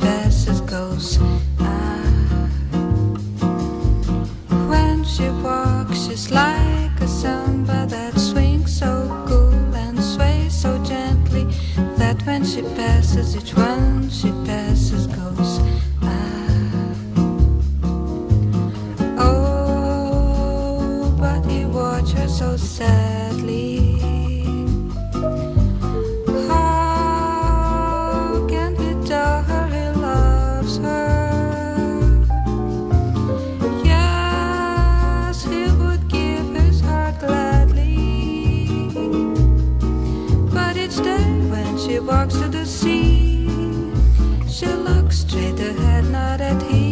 passes goes ah. When she walks, she's like a samba that swings so cool and sways so gently that when she passes, it's. straight ahead, not at heel.